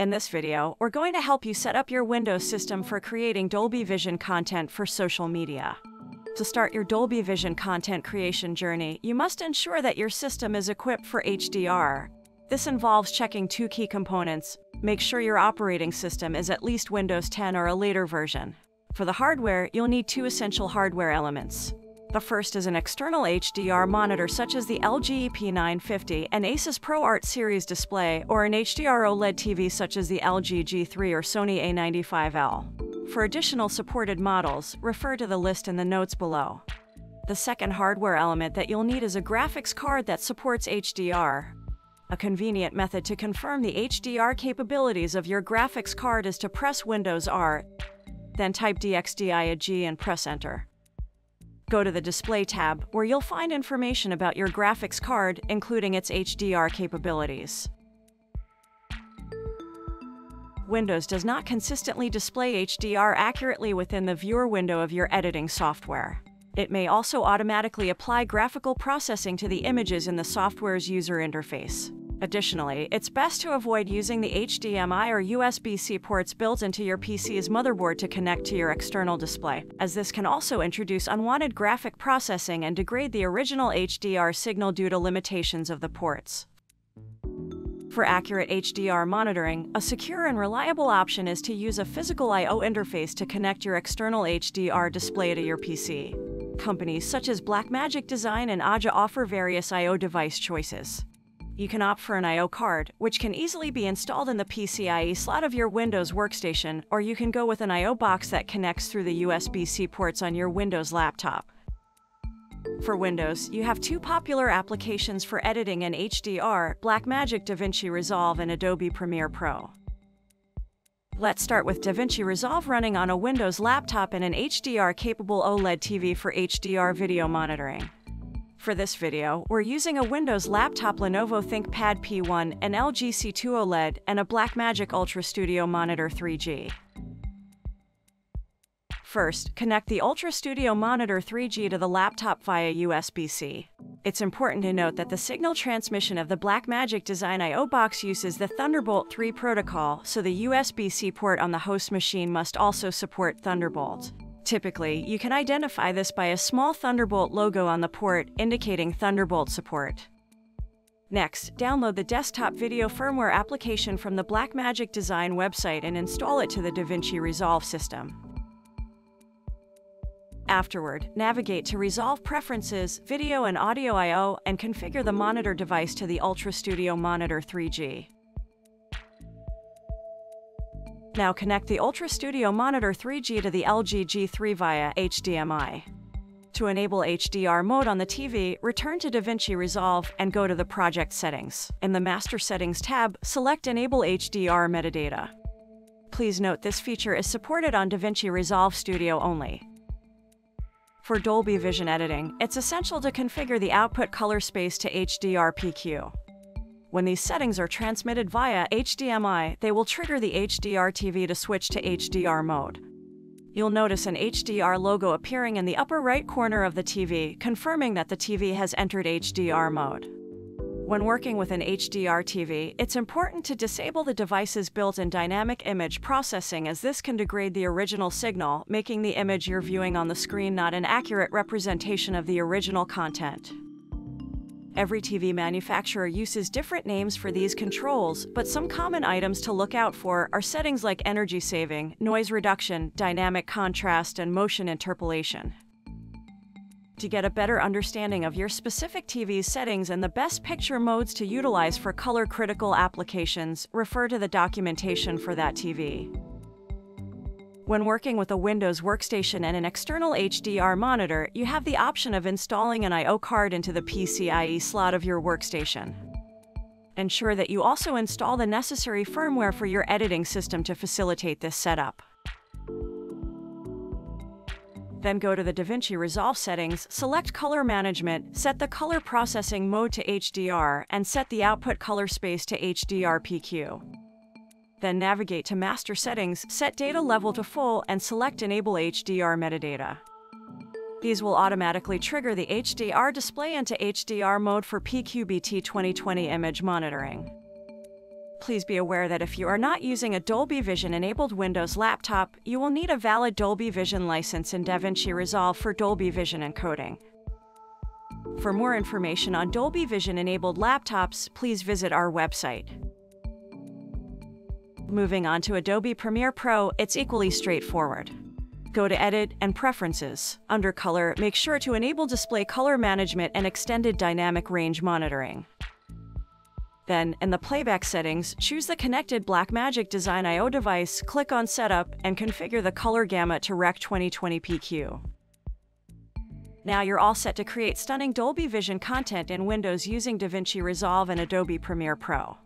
In this video, we're going to help you set up your Windows system for creating Dolby Vision content for social media. To start your Dolby Vision content creation journey, you must ensure that your system is equipped for HDR. This involves checking two key components. Make sure your operating system is at least Windows 10 or a later version. For the hardware, you'll need two essential hardware elements. The first is an external HDR monitor such as the LG EP950 and Asus ProArt series display, or an HDR OLED TV such as the LG G3 or Sony A95L. For additional supported models, refer to the list in the notes below. The second hardware element that you'll need is a graphics card that supports HDR. A convenient method to confirm the HDR capabilities of your graphics card is to press Windows R, then type DXDIAG and press Enter. Go to the Display tab, where you'll find information about your graphics card, including its HDR capabilities. Windows does not consistently display HDR accurately within the viewer window of your editing software. It may also automatically apply graphical processing to the images in the software's user interface. Additionally, it's best to avoid using the HDMI or USB-C ports built into your PC's motherboard to connect to your external display, as this can also introduce unwanted graphic processing and degrade the original HDR signal due to limitations of the ports. For accurate HDR monitoring, a secure and reliable option is to use a physical I.O. interface to connect your external HDR display to your PC. Companies such as Blackmagic Design and Aja offer various I.O. device choices you can opt for an I.O. card, which can easily be installed in the PCIe slot of your Windows workstation, or you can go with an I.O. box that connects through the USB-C ports on your Windows laptop. For Windows, you have two popular applications for editing in HDR, Blackmagic DaVinci Resolve and Adobe Premiere Pro. Let's start with DaVinci Resolve running on a Windows laptop and an HDR-capable OLED TV for HDR video monitoring. For this video, we're using a Windows laptop Lenovo ThinkPad P1, an LG C2 OLED, and a Blackmagic Ultra Studio Monitor 3G. First, connect the Ultra Studio Monitor 3G to the laptop via USB-C. It's important to note that the signal transmission of the Blackmagic Design I.O. box uses the Thunderbolt 3 protocol, so the USB-C port on the host machine must also support Thunderbolt. Typically, you can identify this by a small Thunderbolt logo on the port indicating Thunderbolt support. Next, download the desktop video firmware application from the Blackmagic Design website and install it to the DaVinci Resolve system. Afterward, navigate to Resolve Preferences, Video and Audio I.O. and configure the monitor device to the Ultra Studio Monitor 3G. Now connect the Ultra Studio Monitor 3G to the LG G3 via HDMI. To enable HDR mode on the TV, return to DaVinci Resolve and go to the Project Settings. In the Master Settings tab, select Enable HDR Metadata. Please note this feature is supported on DaVinci Resolve Studio only. For Dolby Vision editing, it's essential to configure the output color space to HDR PQ. When these settings are transmitted via HDMI, they will trigger the HDR TV to switch to HDR mode. You'll notice an HDR logo appearing in the upper right corner of the TV, confirming that the TV has entered HDR mode. When working with an HDR TV, it's important to disable the device's built-in dynamic image processing as this can degrade the original signal, making the image you're viewing on the screen not an accurate representation of the original content. Every TV manufacturer uses different names for these controls, but some common items to look out for are settings like energy saving, noise reduction, dynamic contrast, and motion interpolation. To get a better understanding of your specific TV's settings and the best picture modes to utilize for color-critical applications, refer to the documentation for that TV. When working with a Windows workstation and an external HDR monitor, you have the option of installing an I.O. card into the PCIe slot of your workstation. Ensure that you also install the necessary firmware for your editing system to facilitate this setup. Then go to the DaVinci Resolve settings, select Color Management, set the color processing mode to HDR, and set the output color space to HDR PQ. Then navigate to Master Settings, set data level to full, and select Enable HDR metadata. These will automatically trigger the HDR display into HDR mode for PQBT 2020 image monitoring. please be aware that if you are not using a Dolby Vision enabled Windows laptop, you will need a valid Dolby Vision license in DaVinci Resolve for Dolby Vision encoding. For more information on Dolby Vision enabled laptops, please visit our website. Moving on to Adobe Premiere Pro, it's equally straightforward. Go to Edit and Preferences. Under Color, make sure to enable Display Color Management and Extended Dynamic Range Monitoring. Then, in the playback settings, choose the connected Blackmagic Design I.O. device, click on Setup, and configure the color gamut to Rec 2020 PQ. Now you're all set to create stunning Dolby Vision content in Windows using DaVinci Resolve and Adobe Premiere Pro.